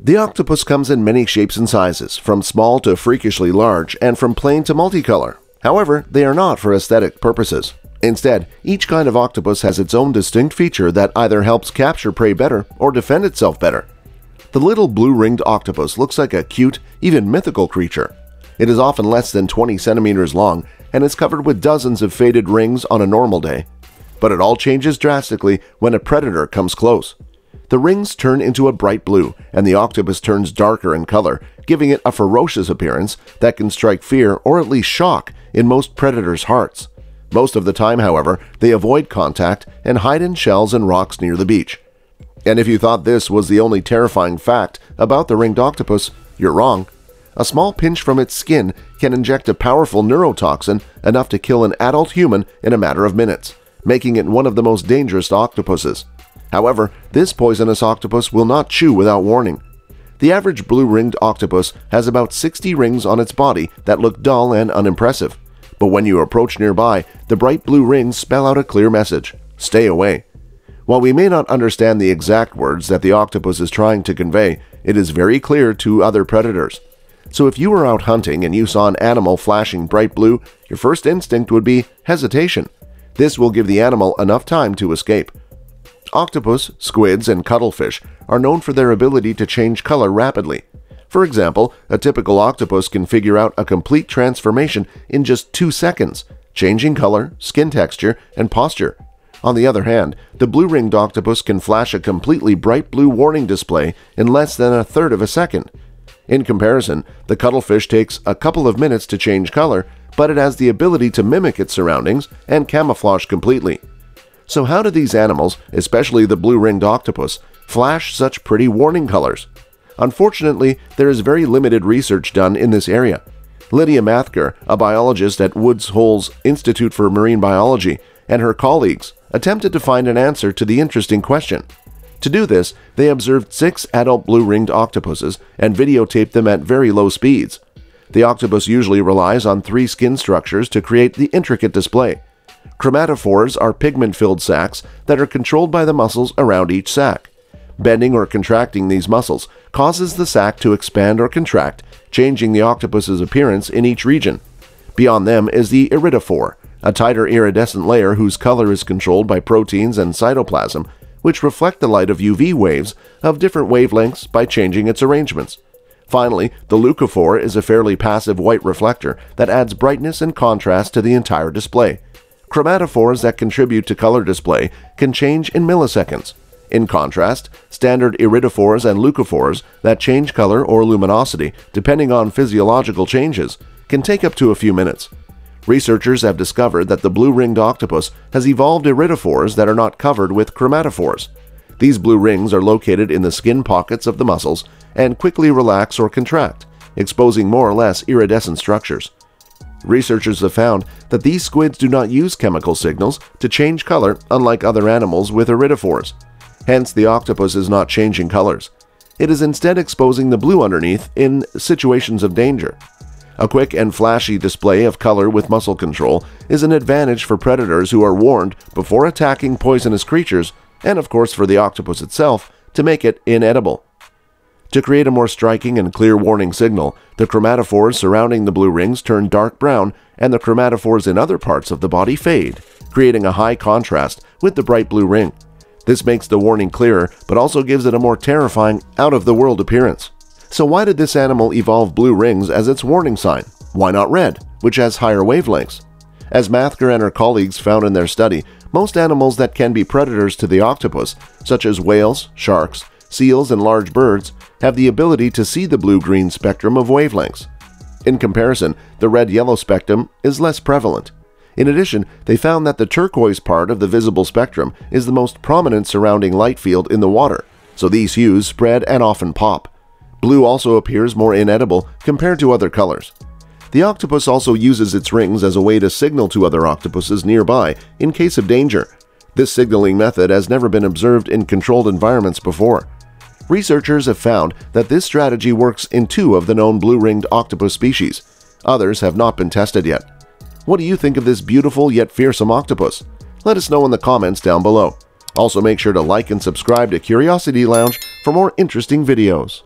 The octopus comes in many shapes and sizes, from small to freakishly large, and from plain to multicolor. However, they are not for aesthetic purposes. Instead, each kind of octopus has its own distinct feature that either helps capture prey better or defend itself better. The little blue-ringed octopus looks like a cute, even mythical creature. It is often less than 20 centimeters long and is covered with dozens of faded rings on a normal day. But it all changes drastically when a predator comes close. The rings turn into a bright blue, and the octopus turns darker in color, giving it a ferocious appearance that can strike fear or at least shock in most predators' hearts. Most of the time, however, they avoid contact and hide in shells and rocks near the beach. And if you thought this was the only terrifying fact about the ringed octopus, you're wrong. A small pinch from its skin can inject a powerful neurotoxin enough to kill an adult human in a matter of minutes, making it one of the most dangerous octopuses. However, this poisonous octopus will not chew without warning. The average blue-ringed octopus has about 60 rings on its body that look dull and unimpressive. But when you approach nearby, the bright blue rings spell out a clear message. Stay away. While we may not understand the exact words that the octopus is trying to convey, it is very clear to other predators. So if you were out hunting and you saw an animal flashing bright blue, your first instinct would be hesitation. This will give the animal enough time to escape. Octopus, squids, and cuttlefish are known for their ability to change color rapidly. For example, a typical octopus can figure out a complete transformation in just two seconds, changing color, skin texture, and posture. On the other hand, the blue-ringed octopus can flash a completely bright blue warning display in less than a third of a second. In comparison, the cuttlefish takes a couple of minutes to change color, but it has the ability to mimic its surroundings and camouflage completely. So how do these animals, especially the blue-ringed octopus, flash such pretty warning colors? Unfortunately, there is very limited research done in this area. Lydia Mäthger, a biologist at Woods Hole's Institute for Marine Biology, and her colleagues attempted to find an answer to the interesting question. To do this, they observed six adult blue-ringed octopuses and videotaped them at very low speeds. The octopus usually relies on three skin structures to create the intricate display. Chromatophores are pigment-filled sacs that are controlled by the muscles around each sac. Bending or contracting these muscles causes the sac to expand or contract, changing the octopus's appearance in each region. Beyond them is the iridophore, a tighter iridescent layer whose color is controlled by proteins and cytoplasm, which reflect the light of UV waves of different wavelengths by changing its arrangements. Finally, the leucophore is a fairly passive white reflector that adds brightness and contrast to the entire display. Chromatophores that contribute to color display can change in milliseconds. In contrast, standard iridophores and leucophores that change color or luminosity depending on physiological changes can take up to a few minutes. Researchers have discovered that the blue-ringed octopus has evolved iridophores that are not covered with chromatophores. These blue rings are located in the skin pockets of the muscles and quickly relax or contract, exposing more or less iridescent structures. Researchers have found that these squids do not use chemical signals to change color unlike other animals with iridophores. Hence, the octopus is not changing colors. It is instead exposing the blue underneath in situations of danger. A quick and flashy display of color with muscle control is an advantage for predators who are warned before attacking poisonous creatures, and of course for the octopus itself, to make it inedible. To create a more striking and clear warning signal, the chromatophores surrounding the blue rings turn dark brown and the chromatophores in other parts of the body fade, creating a high contrast with the bright blue ring. This makes the warning clearer, but also gives it a more terrifying, out-of-the-world appearance. So why did this animal evolve blue rings as its warning sign? Why not red, which has higher wavelengths? As Mäthger and her colleagues found in their study, most animals that can be predators to the octopus, such as whales, sharks, seals, and large birds, have the ability to see the blue-green spectrum of wavelengths. In comparison, the red-yellow spectrum is less prevalent. In addition, they found that the turquoise part of the visible spectrum is the most prominent surrounding light field in the water, so these hues spread and often pop. Blue also appears more inedible compared to other colors. The octopus also uses its rings as a way to signal to other octopuses nearby in case of danger. This signaling method has never been observed in controlled environments before. Researchers have found that this strategy works in two of the known blue-ringed octopus species. Others have not been tested yet. What do you think of this beautiful yet fearsome octopus? Let us know in the comments down below. Also make sure to like and subscribe to Curiosity Lounge for more interesting videos.